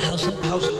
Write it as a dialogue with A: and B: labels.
A: How's, house